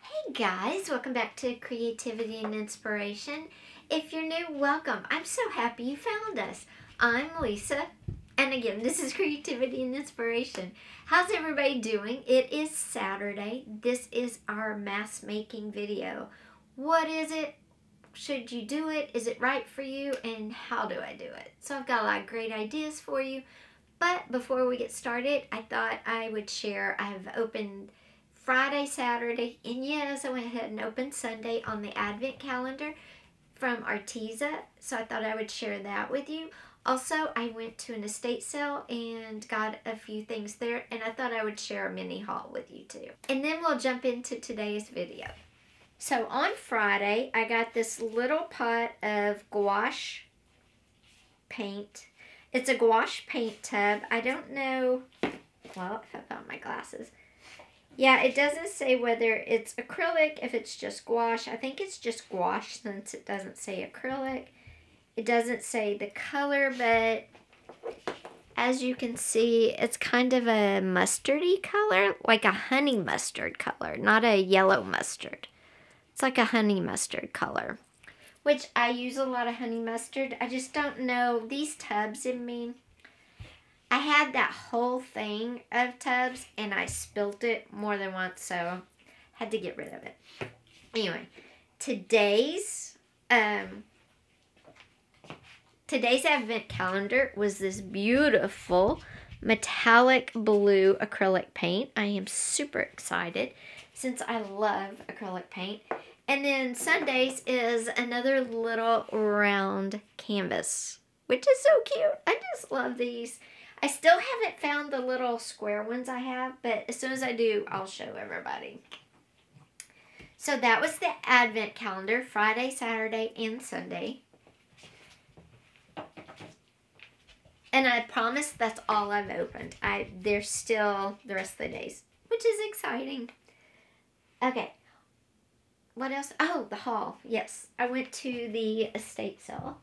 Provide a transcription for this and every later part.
Hey guys, welcome back to Creativity and Inspiration. If you're new, welcome. I'm so happy you found us. I'm Lisa, and again, this is Creativity and Inspiration. How's everybody doing? It is Saturday. This is our mass making video. What is it? Should you do it? Is it right for you? And how do I do it? So I've got a lot of great ideas for you. But before we get started, I thought I would share. I've opened Friday, Saturday, and yes, I went ahead and opened Sunday on the Advent calendar from Arteza. So I thought I would share that with you. Also, I went to an estate sale and got a few things there, and I thought I would share a mini haul with you too. And then we'll jump into today's video. So on Friday, I got this little pot of gouache paint. It's a gouache paint tub. I don't know, well, if I found my glasses. Yeah, it doesn't say whether it's acrylic, if it's just gouache. I think it's just gouache since it doesn't say acrylic. It doesn't say the color, but as you can see, it's kind of a mustardy color, like a honey mustard color, not a yellow mustard. It's like a honey mustard color, which I use a lot of honey mustard. I just don't know these tubs in me. I had that whole thing of tubs and I spilt it more than once, so had to get rid of it. Anyway, today's um today's advent calendar was this beautiful metallic blue acrylic paint. I am super excited since I love acrylic paint. And then Sundays is another little round canvas, which is so cute. I just love these. I still haven't found the little square ones I have, but as soon as I do, I'll show everybody. So that was the Advent calendar, Friday, Saturday, and Sunday. And I promise that's all I've opened. I There's still the rest of the days, which is exciting. Okay. What else? Oh, the haul. Yes. I went to the estate sale.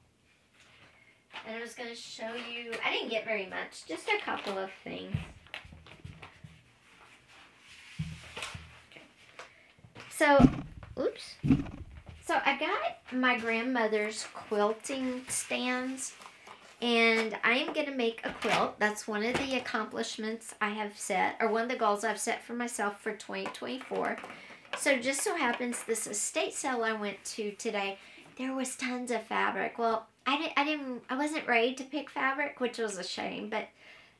And I was going to show you, I didn't get very much, just a couple of things. So, oops. So I got my grandmother's quilting stands and I am going to make a quilt. That's one of the accomplishments I have set, or one of the goals I've set for myself for 2024. So just so happens this estate sale I went to today, there was tons of fabric. Well, I didn't, I didn't, I wasn't ready to pick fabric, which was a shame, but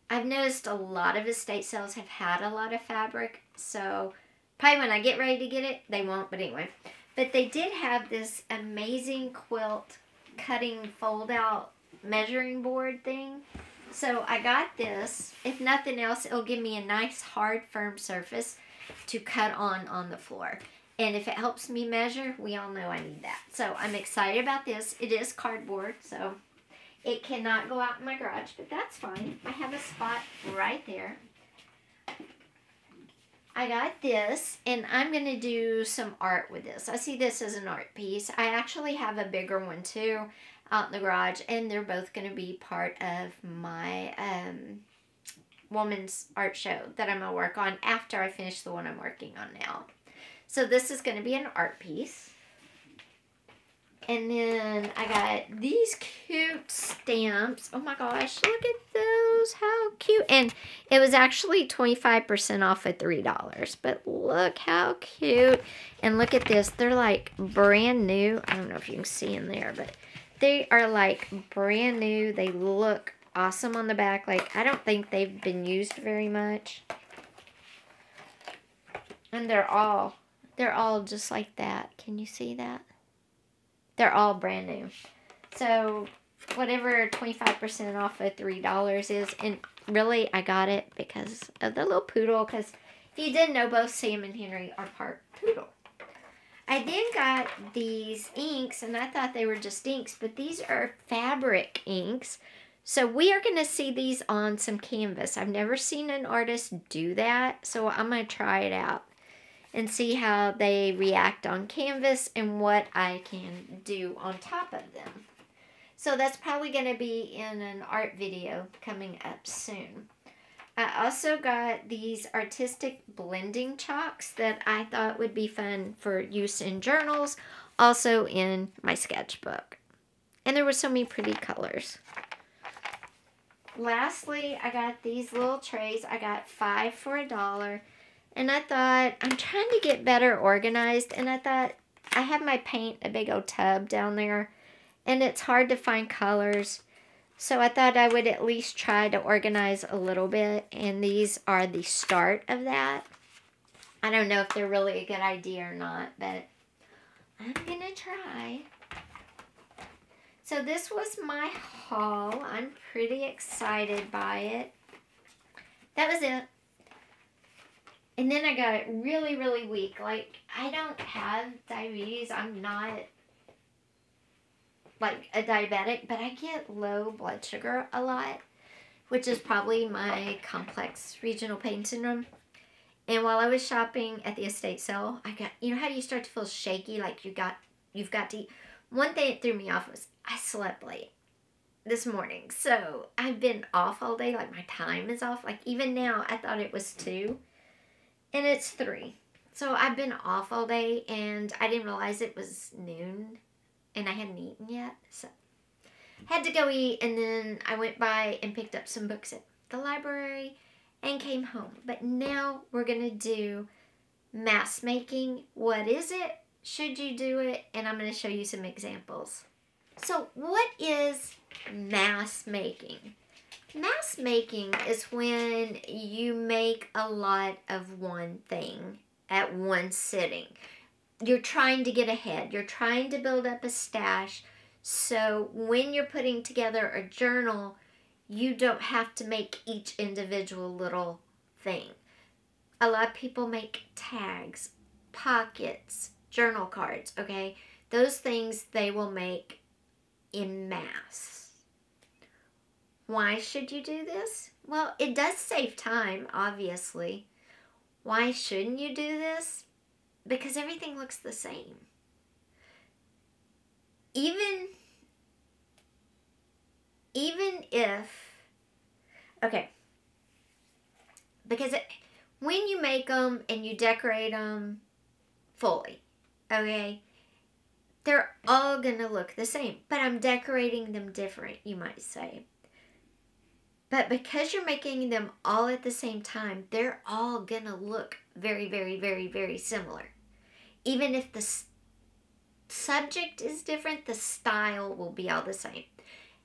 I've noticed a lot of estate sales have had a lot of fabric, so probably when I get ready to get it, they won't, but anyway. But they did have this amazing quilt cutting fold out measuring board thing. So I got this. If nothing else, it'll give me a nice hard firm surface to cut on on the floor. And if it helps me measure, we all know I need that. So I'm excited about this. It is cardboard, so it cannot go out in my garage, but that's fine. I have a spot right there. I got this, and I'm going to do some art with this. I see this as an art piece. I actually have a bigger one, too, out in the garage, and they're both going to be part of my um, woman's art show that I'm going to work on after I finish the one I'm working on now. So this is going to be an art piece. And then I got these cute stamps. Oh my gosh, look at those. How cute. And it was actually 25% off at $3. But look how cute. And look at this. They're like brand new. I don't know if you can see in there, but they are like brand new. They look awesome on the back. Like, I don't think they've been used very much. And they're all, they're all just like that. Can you see that? They're all brand new. So, whatever 25% off of $3 is. And really, I got it because of the little poodle. Because if you didn't know, both Sam and Henry are part poodle. I then got these inks, and I thought they were just inks, but these are fabric inks. So we are going to see these on some canvas. I've never seen an artist do that, so I'm going to try it out and see how they react on canvas and what I can do on top of them. So that's probably going to be in an art video coming up soon. I also got these artistic blending chalks that I thought would be fun for use in journals, also in my sketchbook. And there were so many pretty colors. Lastly, I got these little trays. I got five for a dollar. And I thought, I'm trying to get better organized. And I thought, I have my paint, a big old tub down there. And it's hard to find colors. So I thought I would at least try to organize a little bit. And these are the start of that. I don't know if they're really a good idea or not, but I'm going to try. So this was my haul. I'm pretty excited by it. That was it. And then I got really, really weak. Like, I don't have diabetes. I'm not like a diabetic, but I get low blood sugar a lot, which is probably my complex regional pain syndrome. And while I was shopping at the estate sale, I got you know how do you start to feel shaky, like you got you've got to eat. One thing that threw me off was I slept late this morning. So I've been off all day, like my time is off. Like even now I thought it was two and it's three. So I've been off all day and I didn't realize it was noon and I hadn't eaten yet. So had to go eat and then I went by and picked up some books at the library and came home. But now we're going to do mass making. What is it? Should you do it? And I'm going to show you some examples. So what is mass making? Mass making is when you make a lot of one thing at one sitting. You're trying to get ahead. You're trying to build up a stash. So when you're putting together a journal, you don't have to make each individual little thing. A lot of people make tags, pockets, journal cards, okay? Those things they will make in mass. Why should you do this? Well, it does save time, obviously. Why shouldn't you do this? Because everything looks the same. Even even if okay because it, when you make them and you decorate them fully okay they're all gonna look the same but i'm decorating them different you might say but because you're making them all at the same time they're all gonna look very very very very similar even if the subject is different the style will be all the same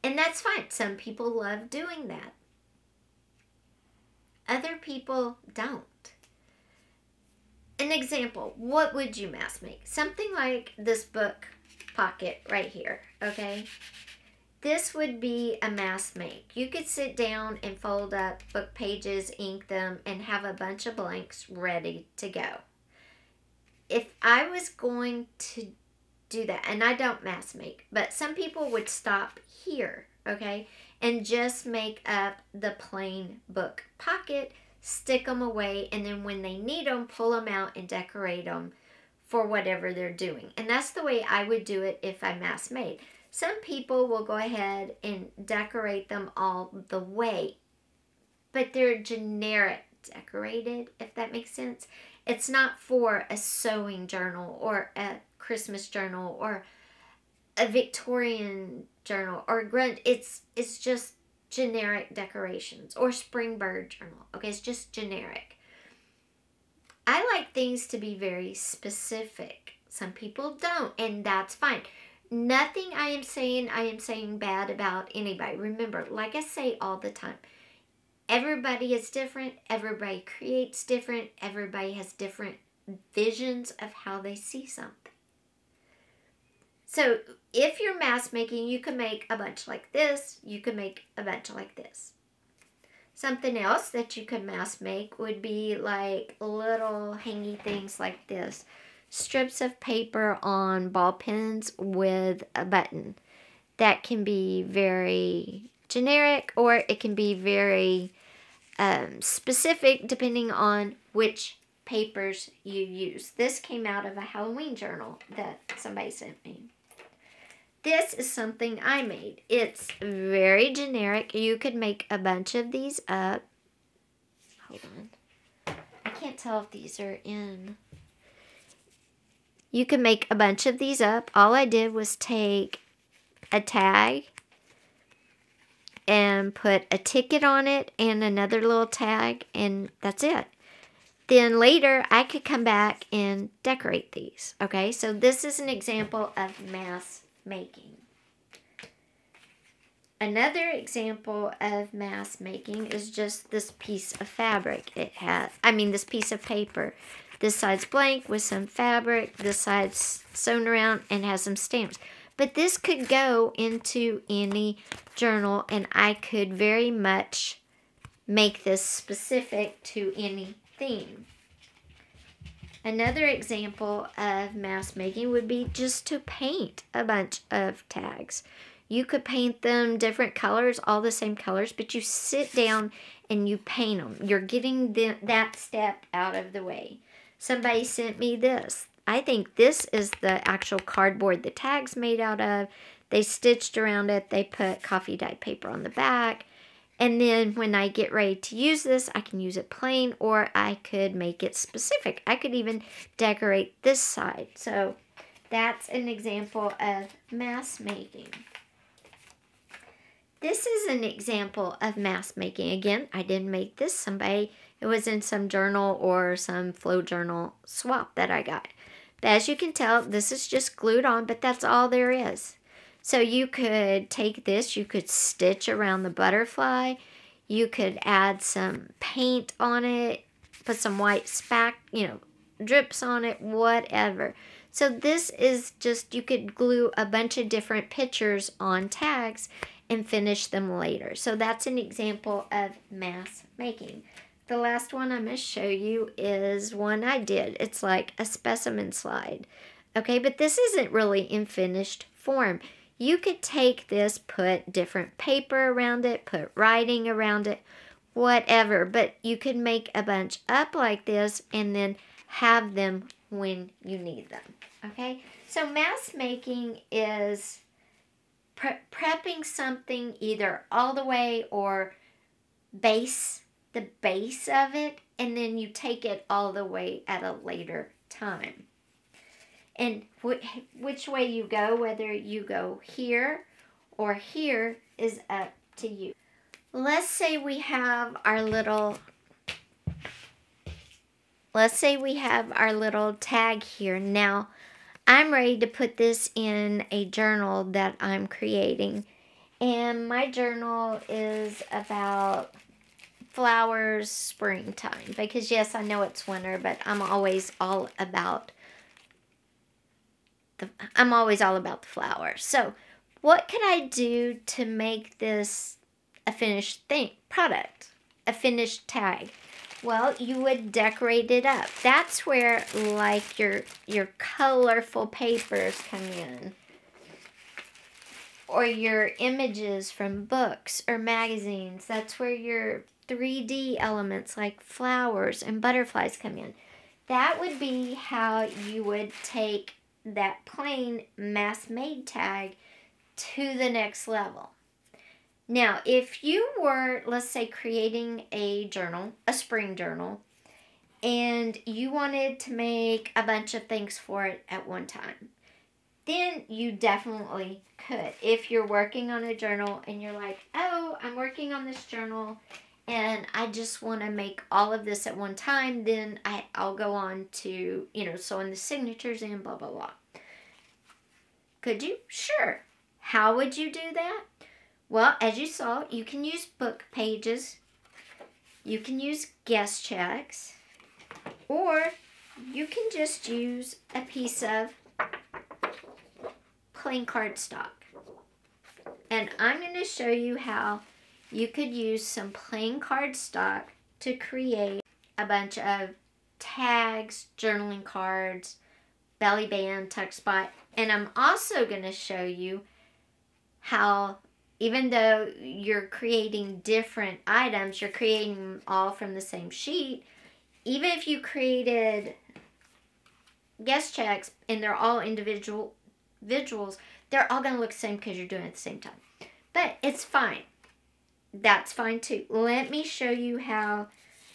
and that's fine. Some people love doing that. Other people don't. An example, what would you mass make? Something like this book pocket right here, okay? This would be a mass make. You could sit down and fold up book pages, ink them, and have a bunch of blanks ready to go. If I was going to do that. And I don't mass make, but some people would stop here, okay, and just make up the plain book pocket, stick them away, and then when they need them, pull them out and decorate them for whatever they're doing. And that's the way I would do it if I mass made. Some people will go ahead and decorate them all the way, but they're generic decorated, if that makes sense. It's not for a sewing journal or a Christmas journal or a Victorian journal or grunt. It's it's just generic decorations or spring bird journal. Okay, it's just generic. I like things to be very specific. Some people don't, and that's fine. Nothing I am saying I am saying bad about anybody. Remember, like I say all the time, everybody is different, everybody creates different, everybody has different visions of how they see something. So if you're mass making, you can make a bunch like this. You can make a bunch like this. Something else that you could mass make would be like little hangy things like this. Strips of paper on ball pens with a button. That can be very generic or it can be very um, specific depending on which papers you use. This came out of a Halloween journal that somebody sent me. This is something I made. It's very generic. You could make a bunch of these up. hold on. I can't tell if these are in. You can make a bunch of these up. All I did was take a tag and put a ticket on it and another little tag and that's it. Then later I could come back and decorate these. Okay, so this is an example of mass making. Another example of mass making is just this piece of fabric. It has, I mean this piece of paper. This side's blank with some fabric. This side's sewn around and has some stamps. But this could go into any journal and I could very much make this specific to any theme. Another example of mass making would be just to paint a bunch of tags. You could paint them different colors, all the same colors, but you sit down and you paint them. You're getting the, that step out of the way. Somebody sent me this. I think this is the actual cardboard the tag's made out of. They stitched around it. They put coffee dyed paper on the back. And then when I get ready to use this, I can use it plain or I could make it specific. I could even decorate this side. So that's an example of mass making. This is an example of mass making. Again, I didn't make this. Somebody, it was in some journal or some flow journal swap that I got. But As you can tell, this is just glued on, but that's all there is. So you could take this, you could stitch around the butterfly, you could add some paint on it, put some white spack, you know, drips on it, whatever. So this is just, you could glue a bunch of different pictures on tags and finish them later. So that's an example of mass making. The last one I'm going to show you is one I did. It's like a specimen slide. Okay, but this isn't really in finished form. You could take this, put different paper around it, put writing around it, whatever. But you could make a bunch up like this and then have them when you need them. Okay, so mass making is pre prepping something either all the way or base the base of it and then you take it all the way at a later time. And wh which way you go, whether you go here or here, is up to you. Let's say we have our little, let's say we have our little tag here. Now, I'm ready to put this in a journal that I'm creating. And my journal is about flowers springtime. Because yes I know it's winter but I'm always all about the I'm always all about the flowers. So what could I do to make this a finished thing product a finished tag? Well you would decorate it up. That's where like your your colorful papers come in. Or your images from books or magazines. That's where your 3D elements like flowers and butterflies come in. That would be how you would take that plain mass made tag to the next level. Now, if you were, let's say, creating a journal, a spring journal, and you wanted to make a bunch of things for it at one time, then you definitely could. If you're working on a journal and you're like, oh, I'm working on this journal and I just want to make all of this at one time, then I, I'll go on to, you know, sewing the signatures and blah, blah, blah. Could you? Sure. How would you do that? Well, as you saw, you can use book pages, you can use guest checks, or you can just use a piece of plain cardstock. And I'm going to show you how you could use some plain cardstock to create a bunch of tags, journaling cards, belly band, tuck spot. And I'm also going to show you how even though you're creating different items, you're creating them all from the same sheet. Even if you created guest checks and they're all individual individuals, they're all going to look the same because you're doing it at the same time. But it's fine that's fine too. Let me show you how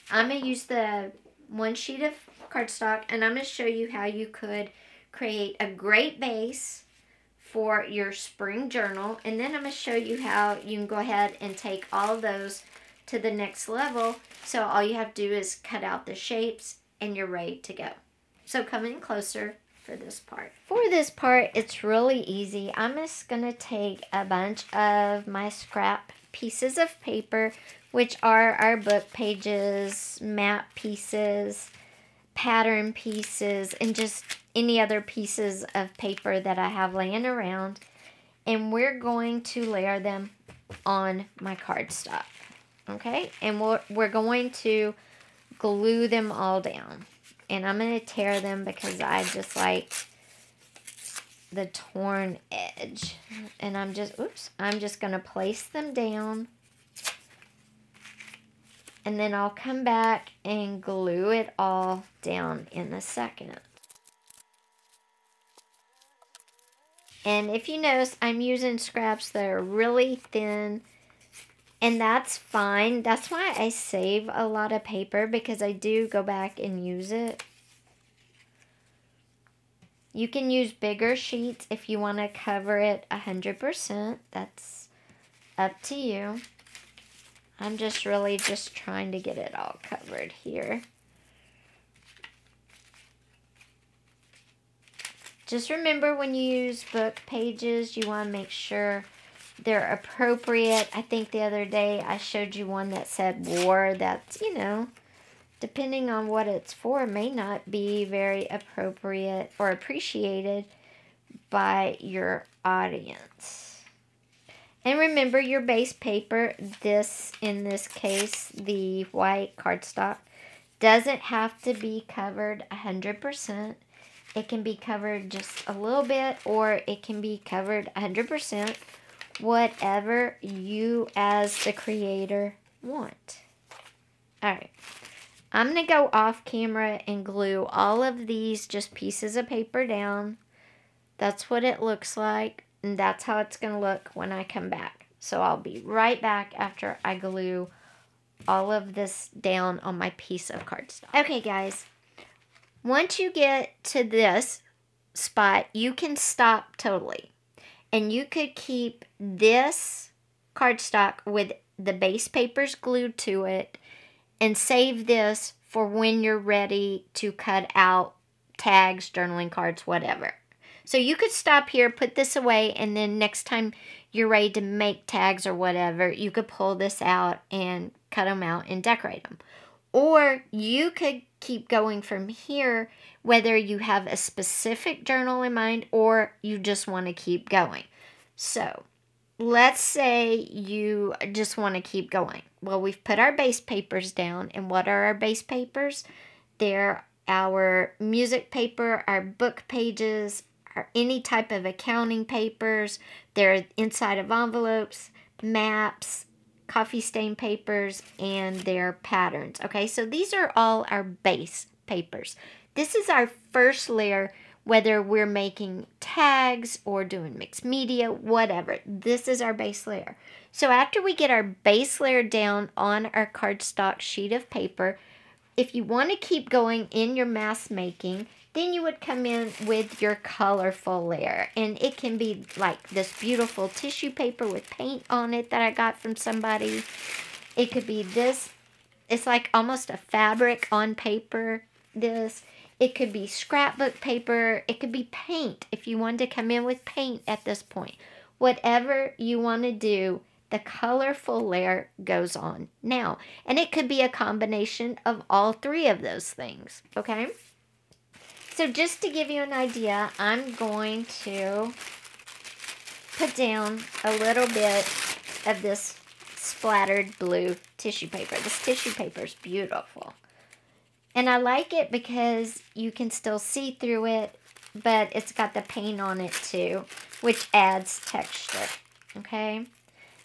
I'm going to use the one sheet of cardstock and I'm going to show you how you could create a great base for your spring journal. And then I'm going to show you how you can go ahead and take all of those to the next level. So all you have to do is cut out the shapes and you're ready to go. So come in closer for this part. For this part, it's really easy. I'm just going to take a bunch of my scrap pieces of paper, which are our book pages, map pieces, pattern pieces, and just any other pieces of paper that I have laying around. And we're going to layer them on my cardstock. Okay? And we're, we're going to glue them all down. And I'm going to tear them because I just like the torn edge. And I'm just, oops, I'm just going to place them down. And then I'll come back and glue it all down in a second. And if you notice, I'm using scraps that are really thin and that's fine. That's why I save a lot of paper because I do go back and use it. You can use bigger sheets if you want to cover it 100%. That's up to you. I'm just really just trying to get it all covered here. Just remember when you use book pages, you want to make sure they're appropriate. I think the other day I showed you one that said war that's, you know, depending on what it's for, may not be very appropriate or appreciated by your audience. And remember your base paper, this, in this case, the white cardstock, doesn't have to be covered 100%. It can be covered just a little bit or it can be covered 100%, whatever you as the creator want. Alright, I'm going to go off camera and glue all of these just pieces of paper down. That's what it looks like and that's how it's going to look when I come back. So I'll be right back after I glue all of this down on my piece of cardstock. Okay guys, once you get to this spot, you can stop totally. And you could keep this cardstock with the base papers glued to it and save this for when you're ready to cut out tags, journaling cards, whatever. So you could stop here, put this away, and then next time you're ready to make tags or whatever, you could pull this out and cut them out and decorate them. Or you could keep going from here, whether you have a specific journal in mind or you just want to keep going. So, let's say you just want to keep going. Well, we've put our base papers down, and what are our base papers? They're our music paper, our book pages, our any type of accounting papers. They're inside of envelopes, maps, coffee stain papers, and their patterns. Okay, so these are all our base papers. This is our first layer, whether we're making tags or doing mixed media, whatever. This is our base layer. So after we get our base layer down on our cardstock sheet of paper, if you want to keep going in your mass making, then you would come in with your colorful layer. And it can be like this beautiful tissue paper with paint on it that I got from somebody. It could be this. It's like almost a fabric on paper, this. It could be scrapbook paper. It could be paint if you wanted to come in with paint at this point. Whatever you want to do, the colorful layer goes on now. And it could be a combination of all three of those things, okay? So just to give you an idea, I'm going to put down a little bit of this splattered blue tissue paper. This tissue paper is beautiful. And I like it because you can still see through it, but it's got the paint on it too, which adds texture, okay?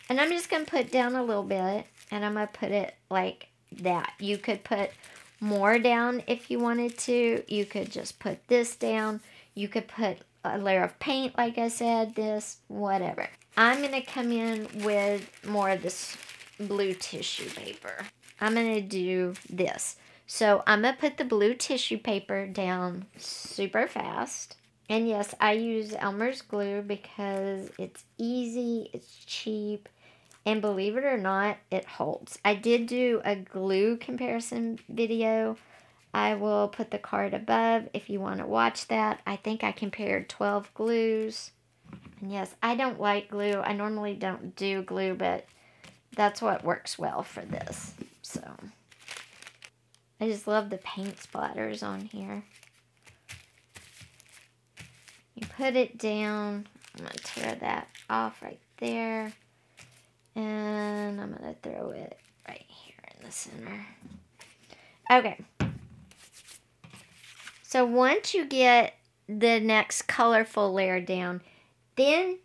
And I'm just going to put down a little bit, and I'm going to put it like that. You could put more down if you wanted to. You could just put this down. You could put a layer of paint, like I said, this, whatever. I'm going to come in with more of this blue tissue paper. I'm going to do this. So I'm going to put the blue tissue paper down super fast. And yes, I use Elmer's glue because it's easy, it's cheap, and believe it or not, it holds. I did do a glue comparison video. I will put the card above if you want to watch that. I think I compared 12 glues. And yes, I don't like glue. I normally don't do glue, but that's what works well for this. So, I just love the paint splatters on here. You put it down. I'm going to tear that off right there. And I'm going to throw it right here in the center. Okay. So once you get the next colorful layer down, then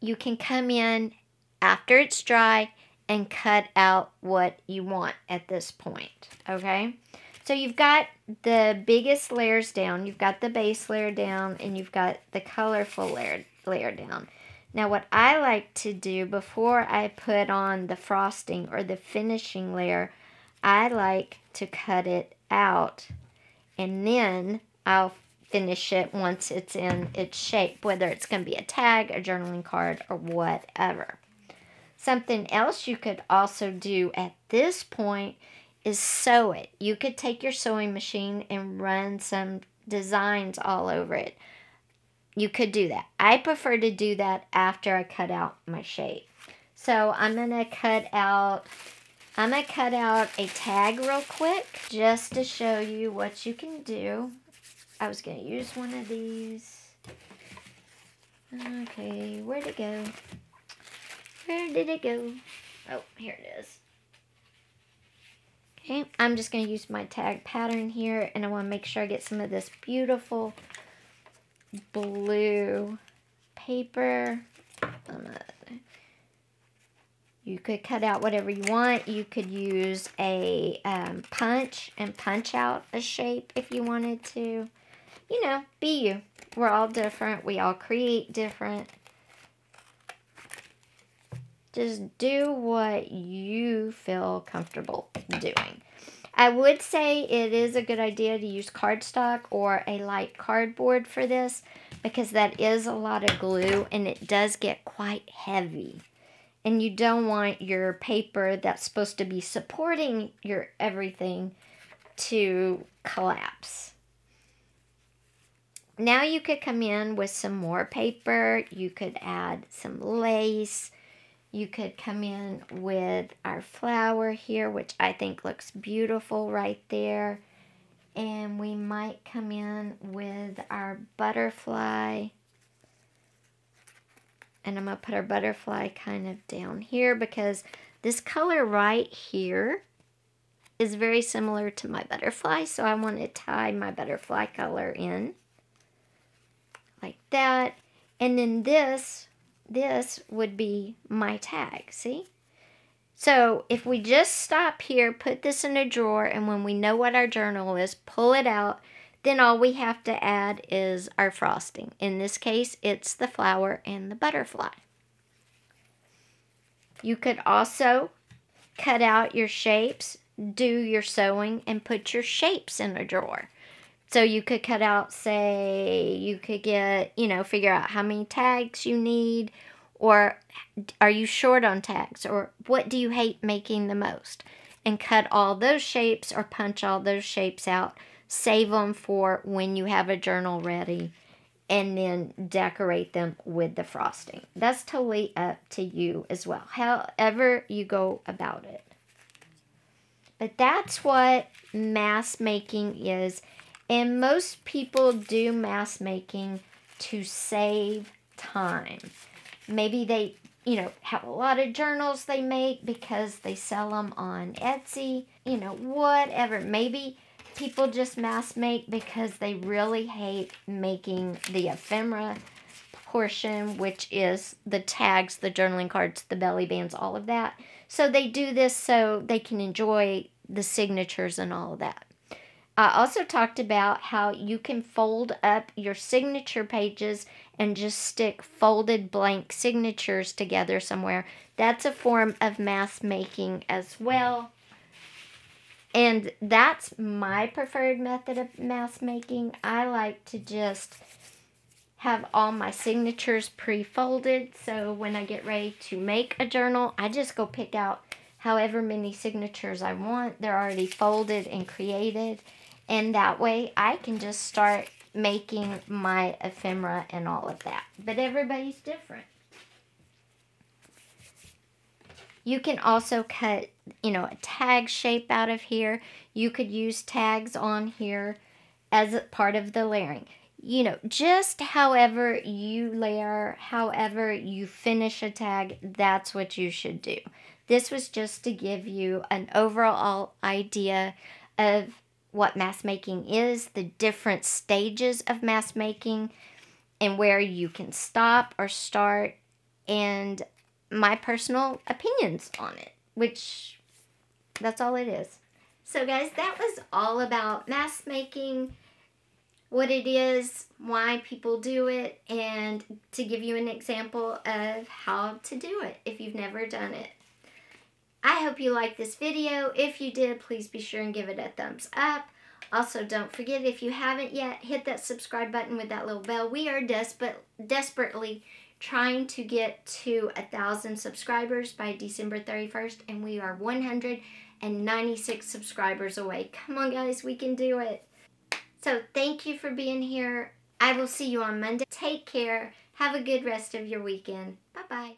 you can come in after it's dry and cut out what you want at this point, okay? So you've got the biggest layers down, you've got the base layer down, and you've got the colorful layer, layer down. Now what I like to do before I put on the frosting or the finishing layer, I like to cut it out and then I'll finish it once it's in its shape, whether it's going to be a tag, a journaling card, or whatever. Something else you could also do at this point is sew it. You could take your sewing machine and run some designs all over it. You could do that. I prefer to do that after I cut out my shape. So I'm going to cut out I'm going to cut out a tag real quick just to show you what you can do. I was going to use one of these. Okay, where'd it go? Where did it go? Oh, here it is. Okay, I'm just going to use my tag pattern here, and I want to make sure I get some of this beautiful blue paper. You could cut out whatever you want. You could use a um, punch and punch out a shape if you wanted to. You know, be you. We're all different. We all create different. Just do what you feel comfortable doing. I would say it is a good idea to use cardstock or a light cardboard for this because that is a lot of glue and it does get quite heavy. And you don't want your paper that's supposed to be supporting your everything to collapse. Now you could come in with some more paper. You could add some lace you could come in with our flower here, which I think looks beautiful right there. And we might come in with our butterfly. And I'm going to put our butterfly kind of down here because this color right here is very similar to my butterfly. So I want to tie my butterfly color in like that. And then this this would be my tag, see? So if we just stop here, put this in a drawer, and when we know what our journal is, pull it out, then all we have to add is our frosting. In this case, it's the flower and the butterfly. You could also cut out your shapes, do your sewing, and put your shapes in a drawer. So you could cut out, say, you could get, you know, figure out how many tags you need, or are you short on tags, or what do you hate making the most? And cut all those shapes or punch all those shapes out. Save them for when you have a journal ready and then decorate them with the frosting. That's totally up to you as well, however you go about it. But that's what mass making is and most people do mass making to save time. Maybe they, you know, have a lot of journals they make because they sell them on Etsy, you know, whatever. Maybe people just mass make because they really hate making the ephemera portion, which is the tags, the journaling cards, the belly bands, all of that. So they do this so they can enjoy the signatures and all of that. I also talked about how you can fold up your signature pages and just stick folded blank signatures together somewhere. That's a form of mass making as well. And that's my preferred method of mass making. I like to just have all my signatures pre-folded so when I get ready to make a journal I just go pick out however many signatures I want they're already folded and created and that way I can just start making my ephemera and all of that. But everybody's different. You can also cut you know a tag shape out of here. You could use tags on here as part of the layering. You know, just however you layer, however you finish a tag, that's what you should do. This was just to give you an overall idea of what mass making is, the different stages of mass making, and where you can stop or start, and my personal opinions on it, which that's all it is. So, guys, that was all about mass making what it is, why people do it, and to give you an example of how to do it if you've never done it. I hope you liked this video. If you did, please be sure and give it a thumbs up. Also, don't forget, if you haven't yet, hit that subscribe button with that little bell. We are desperate, desperately trying to get to a thousand subscribers by December 31st, and we are 196 subscribers away. Come on, guys, we can do it. So thank you for being here. I will see you on Monday. Take care. Have a good rest of your weekend. Bye-bye.